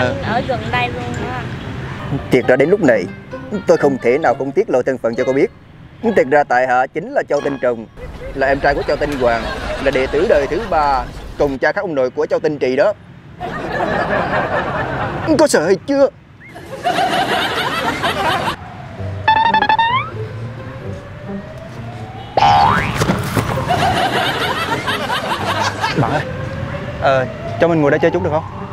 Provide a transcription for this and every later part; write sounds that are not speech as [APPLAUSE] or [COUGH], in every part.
anh ở gần đây luôn á Thiệt ra đến lúc này Tôi không thể nào không tiết lộ thân phận cho cô biết. Thiệt ra tại hạ chính là Châu Tinh Trùng Là em trai của Châu Tinh Hoàng Là đệ tử đời thứ ba Cùng cha khác ông nội của Châu Tinh Trì đó. Có sợ hay chưa? Bạn ơi ờ, Cho mình ngồi đây chơi chút được không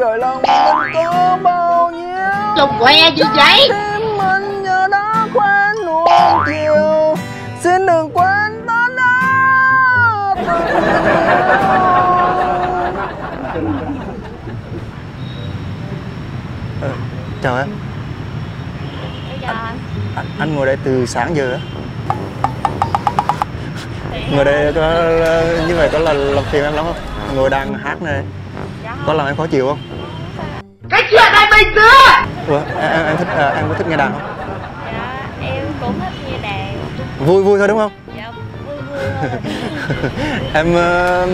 Gửi lòng mình có bao nhiêu? Trùng que gì vậy? Tim mình giờ đã quen nuông chiều. Xin đừng quên đã từng yêu Chào em. Bây giờ anh. anh, anh ngồi đây từ sáng giờ á. Ngồi đây có như vậy có là làm phiền em lắm không? Ngồi đang hát này Có làm em khó chịu không? Cái chuyện này bình chưa? Ủa, em, em, em thích à, em có thích nghe đàn không? dạ em cũng thích nghe đàn Vui vui thôi đúng không? dạ vui vui thôi [LAUGHS] em ờ,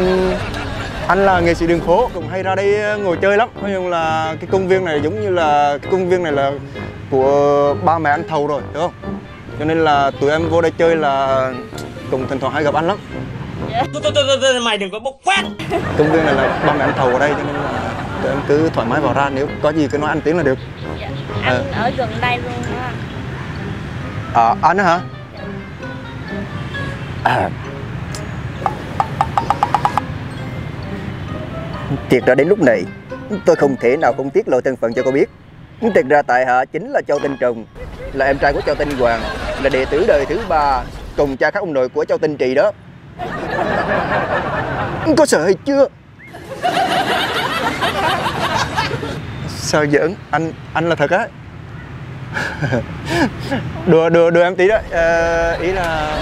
anh là nghệ sĩ đường phố cũng hay ra đây ờ, ngồi chơi lắm nói chung là cái công viên này giống như là cái công viên này là của ba mẹ anh thầu rồi đúng không cho nên là tụi em vô đây chơi là cùng thỉnh thoảng hay gặp anh lắm mày đừng có bốc phát công viên này là ba mẹ anh thầu ở đây cho nên là tụi em cứ thoải mái vào ra nếu có gì cứ nói anh tiếng là được. Dạ anh ở gần đây luôn á à, anh hả? À. Thiệt ra đến lúc này Tôi không thể nào không tiết lộ thân phận cho cô biết. Thiệt ra tại hạ chính là Châu Tinh Trùng Là em trai của Châu Tinh Hoàng Là đệ tử đời thứ ba Cùng cha khác ông nội của Châu Tinh Trì đó có sợ hay chưa? Sao giỡn? Anh anh là thật á. [LAUGHS] Đùa đùa đùa em tí đó. À, ý là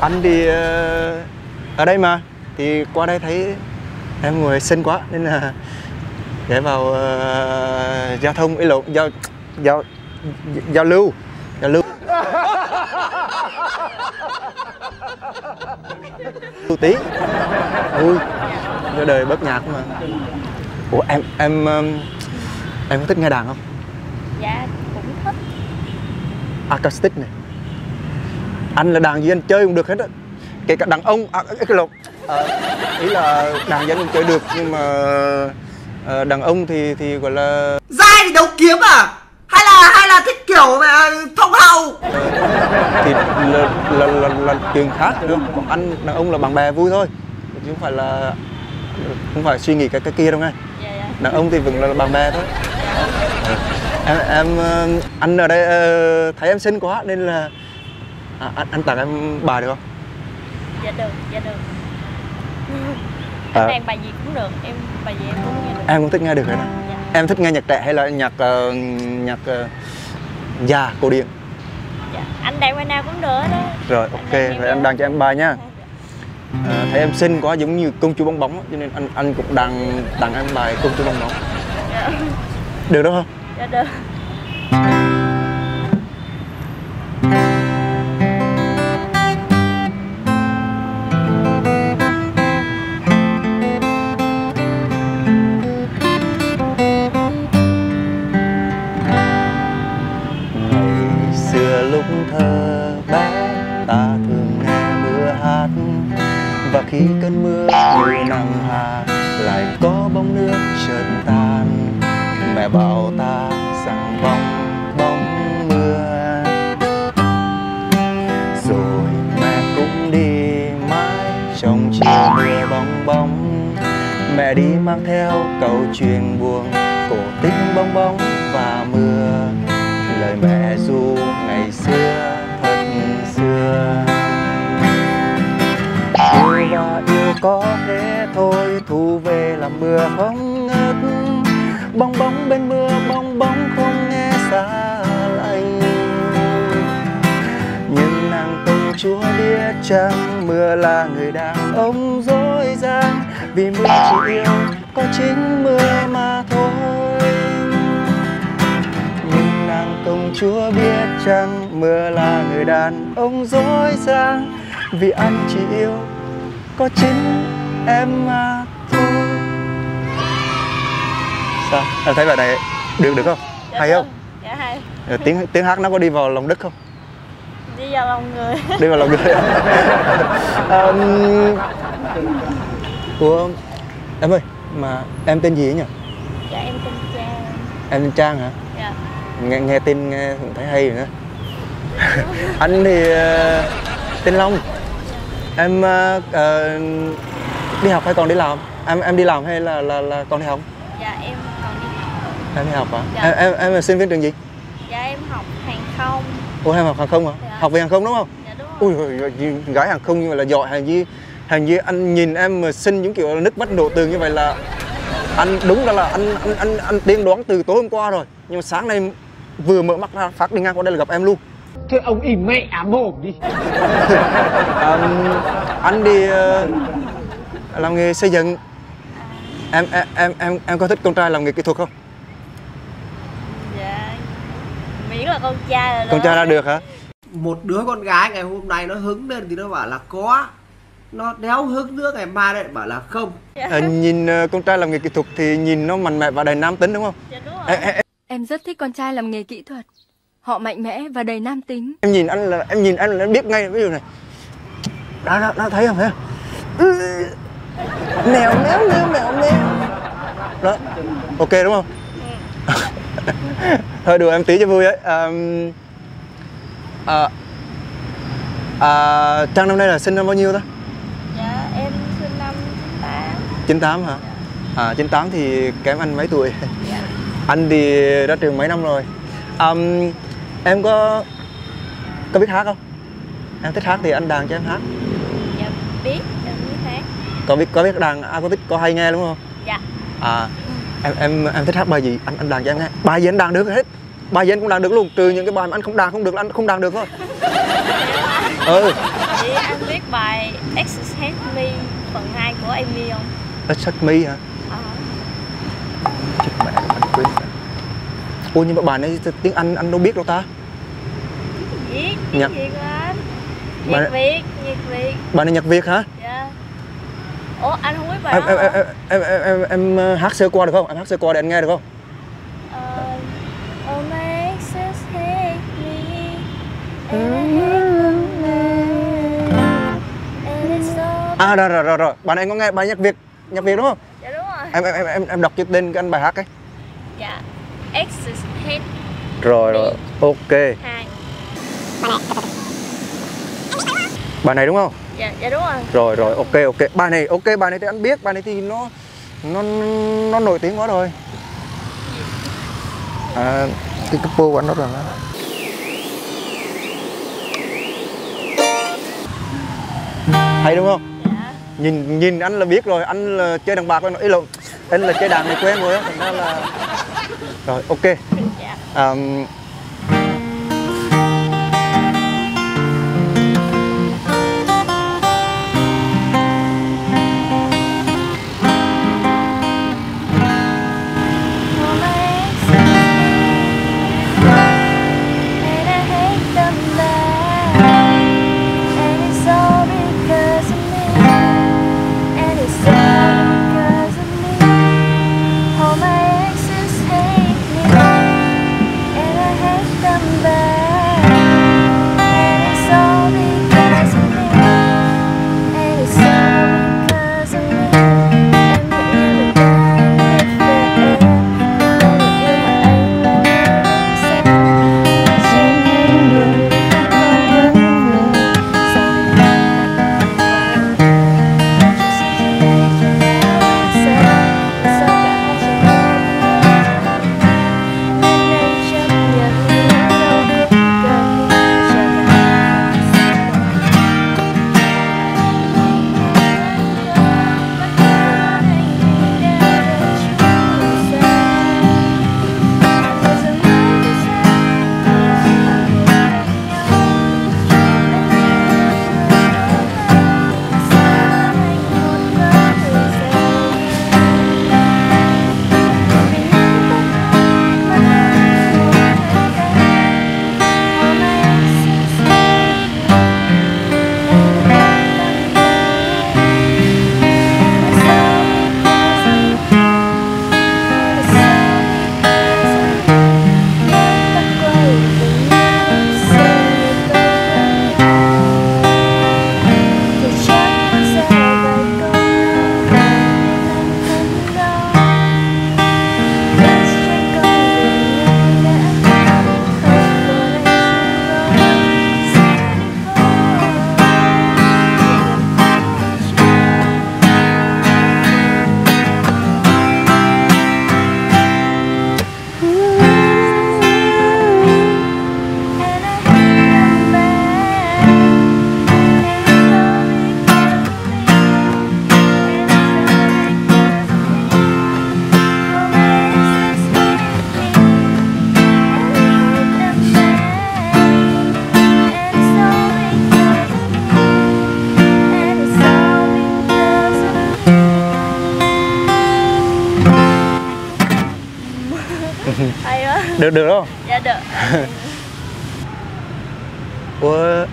anh thì ờ, ở đây mà. Thì qua đây thấy em ngồi xinh quá nên là để vào uh, giao thông ý lộn giao giao giao lưu. Lưu tí. Vui cho đời bớt nhạc mà. Ủa em em um, em có thích nghe đàn không? Dạ cũng thích. Acoustic này. Anh là đàn gì anh chơi cũng được hết á. Kể cả đàn ông à, cái lộn. Ờ, ý là đàn gì anh cũng chơi được nhưng mà ờ, đàn ông thì thì gọi là Dai thì đấu kiếm à? Hay là hay là thích kiểu mà thông hầu? thì là là, là, là chuyện khác không? Còn anh đàn ông là bạn bè vui thôi. Chứ không phải là không phải suy nghĩ cái cái kia đâu nghe dạ dạ. Đàn ông thì vẫn là bạn bè thôi. Em em ờ, anh ở đây ờ, thấy em xinh quá nên là à, anh anh tặng em bài được không? Dạ được dạ được. Ờ. anh đàn bài gì cũng được em bài gì em cũng nghe được. Em cũng thích nghe được hết á. Dạ em thích nghe nhạc trẻ hay là nhạc ờ, nhạc ờ, già cổ điển? Dạ anh đàn bài nào cũng được đó rồi ok vậy em đàn cho em bài nha. À, thấy em xinh quá giống như công chúa bong bóng cho nên anh anh cũng đàn đàn em bài công chúa bong bóng. Dạ. Được đó không dạ được mang theo câu chuyện buồn, cổ tích bong bóng và mưa. Lời mẹ ru ngày xưa, thật xưa. Yêu và yêu có thế thôi, thu về là mưa không ngớt. Bong bóng bên mưa, bong bóng không nghe xa lạnh nhưng nàng công chúa biết chăng mưa là người đàn ông dối gian vì mưa chỉ yêu có chính mưa mà thôi. Nhưng nàng công chúa biết chăng mưa là người đàn ông dối gian vì anh chỉ yêu có chính em mà thôi. Sao? Em thấy bài này được được không? Dạ hay không? Dạ hay. Tiếng tiếng hát nó có đi vào lòng đất không? Đi vào lòng người. [LAUGHS] Đi vào lòng người. [LAUGHS] Um, của em ơi mà em tên gì ấy nhỉ? Dạ em tên Trang. Em tên Trang hả? Dạ. Nghe nghe tên nghe cũng thấy hay rồi nữa [LAUGHS] anh thì ờ, tên Long. Em ờ, ờ, đi học hay còn đi làm? Em em đi làm hay là là là còn đi học? Dạ em còn đi học. Em đi học hả? Dạ. em, em em là sinh viên trường gì? Dạ em học hàng không. Ủa em học hàng không hả? Dạ. học về hàng không đúng không? Dạ đúng rồi. Ui gái hàng không nhưng mà là giỏi hàng gì hàng gì anh nhìn em mà xinh giống kiểu nước mắt đổ tường như vậy là anh đúng là là anh anh anh anh tiên đoán từ tối hôm qua rồi. Nhưng mà sáng nay vừa mở mắt ra phát đi ngang qua đây là gặp em luôn. Thôi ông im mẹ mồm đi. [LAUGHS] Um, anh đi ờ, làm nghề xây dựng. Em em em em em có thích con trai làm nghề kỹ thuật không? Dạ Miễn là con trai là con trai ra được hả? Một đứa con gái ngày hôm nay nó hứng lên thì nó bảo là có nó đéo hứng nữa ngày mai lại bảo là không. Ờ, [LAUGHS] nhìn ờ, con trai làm nghề kỹ thuật thì nhìn nó mạnh mẽ và đầy nam tính đúng không? Dạ đúng rồi. em, em, Em rất thích con trai làm nghề kỹ thuật. Họ mạnh mẽ và đầy nam tính. em nhìn anh là em nhìn anh là em biết ngay ví dụ này. Đó đó, đó thấy không thấy không? Ừ. mèo méo méo mèo méo đó. Ok đúng không? [LAUGHS] Thôi đùa em tí cho vui ấy. Um, à, à, trang năm nay là sinh năm bao nhiêu ta Dạ em sinh năm 98 98 hả? À 98 thì kém anh mấy tuổi? Dạ. Anh thì ra trường mấy năm rồi? Um, em có có biết hát không? Em thích hát thì anh đàn cho em hát. Dạ biết em biết hát. Có biết có biết đàn acoustic có hay nghe đúng không? Dạ. À em em em thích hát bài gì? Anh anh đàn cho em nghe. Bài gì anh đàn được hết? Bài gì anh cũng đàn được luôn. Trừ những cái bài mà anh không đàn không được là anh không đàn được thôi. [LAUGHS] Ừ. Chị anh biết bài Help Me phần 2 của Amy không? Let's Take Me hả? Ờ chết mẹ anh quên rồi. ôi nhưng mà bài này tiếng anh anh đâu biết đâu ta? Viết Nhật. tiếng Việt anh. Nhật Việt, Nhật Việt. Bài này nhạc việt hả? Dạ. Ủa anh không biết bài em đó em, em, em, em, em, em ờ, hát sơ qua được không? Em hát sơ qua để anh nghe được không? Oh my access hate me And I hate them now. And it's so à rồi rồi rồi rồi. Bài này có nghe bài nhạc việt nhạc việt đúng không? Dạ đúng rồi. Em em em em, đọc cho tên cái anh bài hát ấy. Dạ. Access Hate rồi rồi. Ok. 2 bài này đúng không? Dạ, dạ đúng rồi. Rồi rồi. Ok ok. Bài này ok bài này thì anh biết. Bài này thì nó nó nó nổi tiếng quá rồi. À, cái couple của anh đó rồi hay đúng không? Dạ nhìn nhìn anh là biết rồi anh là chơi đàn bạc quen ý là anh là chơi đàn này quen rồi á thành ra là rồi ok. Dạ được được không Dạ được. [LAUGHS] Ủa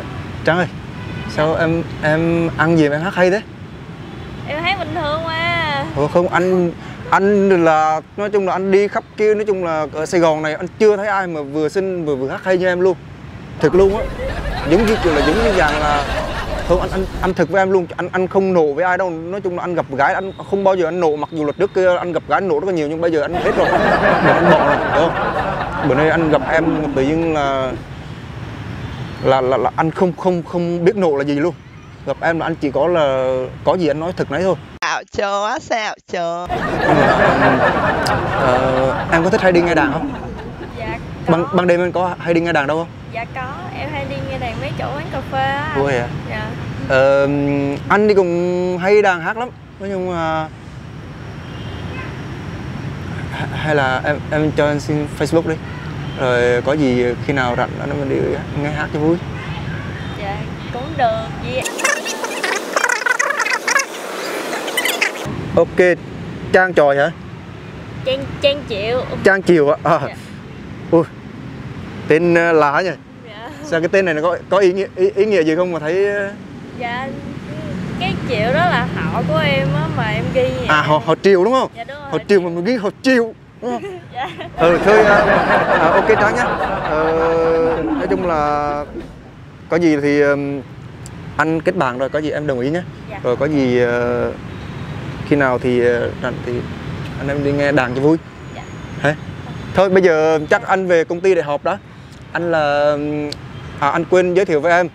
trắng ơi sao em em ăn gì mà em hát hay thế? Em thấy bình thường mà. Ủa không anh anh là nói chung là anh đi khắp kia nói chung là ở Sài Gòn này anh chưa thấy ai mà vừa xinh vừa vừa hát hay như em luôn. Thật luôn á. Giống như kiểu là giống như dạng là không anh anh anh thực với em luôn anh anh không nổ với ai đâu. Nói chung là anh gặp gái anh không bao giờ anh nổ mặc dù là trước kia anh gặp gái nổ rất là nhiều nhưng bây giờ anh hết rồi. Để anh bỏ rồi hiểu không bữa nay anh gặp em tự nhiên là là là, là anh không không không biết nổ là gì luôn. Gặp em là anh chỉ có là có gì anh nói thật nấy thôi. Xạo chó, xạo chó. Ờ, em có thích hay đi nghe đàn không? Dạ có. Ban ban đêm em có hay đi nghe đàn đâu không? Dạ có. Em hay đi nghe đàn mấy chỗ quán cà phê á. Vậy à? Dạ. Ờ, anh đi cùng hay đàn hát lắm. Nói chung là hay là em em cho anh xin Facebook đi. Rồi có gì khi nào rảnh anh em mình đi nghe hát cho vui. Dạ cũng được Gì ok trang tròi hả? Trang, trang chịu trang chiều á à. Dạ. ui tên ờ, lạ nhỉ. Dạ. Sao cái tên này nó có có ý nghĩa ý, ý nghĩa gì không mà thấy ờ, Dạ Chịu đó là họ của em á mà em ghi vậy. À họ họ triều đúng không? Dạ đúng rồi họ triều. mà mình ghi họ triều đúng không? [LAUGHS] Dạ. Ừ thôi à, à, ok trắng nhá. Ờ, nói chung là có gì thì anh kết bạn rồi có gì em đồng ý nhé Dạ. rồi có gì ờ, khi nào thì rảnh thì anh em đi nghe đàn cho vui. Dạ. Hả? thôi bây giờ chắc anh về công ty để họp đó. Anh là à, anh quên giới thiệu với em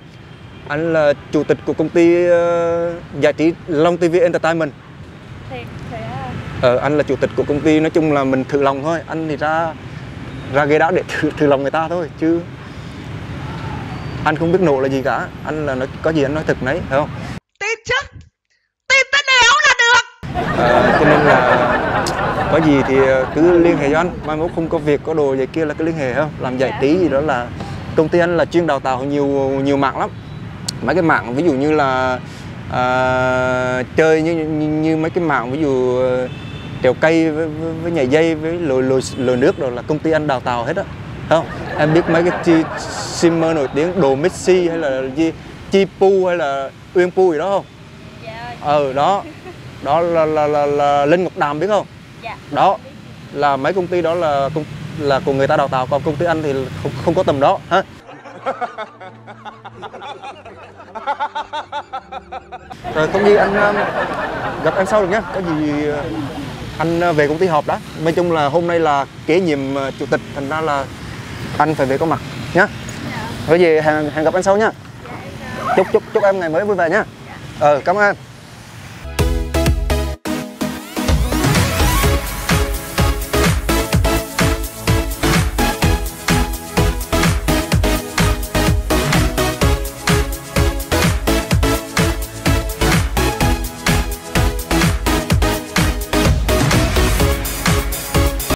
anh là chủ tịch của công ty ờ, giải trí Long TV Entertainment. Thiệt Thiệt á Ờ, anh là chủ tịch của công ty nói chung là mình thử lòng thôi. Anh thì ra ra ghế đá để thử, thử lòng người ta thôi chứ anh không biết nổ là gì cả. Anh là nói, có gì anh nói thật nấy phải không? Tin chứ? Tin tới đéo là được. Ờ, cho nên là có gì thì cứ liên hệ cho anh. Mai mốt không có việc có đồ gì kia là cứ liên hệ không? Làm giải trí gì đó là công ty anh là chuyên đào tạo nhiều nhiều mạng lắm mấy cái mạng ví dụ như là à, chơi như, như như mấy cái mạng ví dụ ờ, trèo cây với, với, với nhảy dây với lội lội lội nước rồi là công ty anh đào tạo hết á. Không? Em biết mấy cái chi streamer nổi tiếng đồ Messi hay là gì chi pu hay là uyên pu gì đó không? Dạ ờ đó. Đó là là là, là linh ngọc đàm biết không? Dạ. Đó. Là mấy công ty đó là công là của người ta đào tạo còn công ty anh thì không, không có tầm đó ha [LAUGHS] rồi không gì anh um, gặp em sau được nhé có gì uh, anh uh, về công ty họp đó nói chung là hôm nay là kế nhiệm uh, chủ tịch thành ra là anh phải về có mặt nhá. Có gì hẹn, hẹn gặp anh sau nhá. Chúc chúc chúc em ngày mới vui vẻ nhá. Ờ cảm ơn em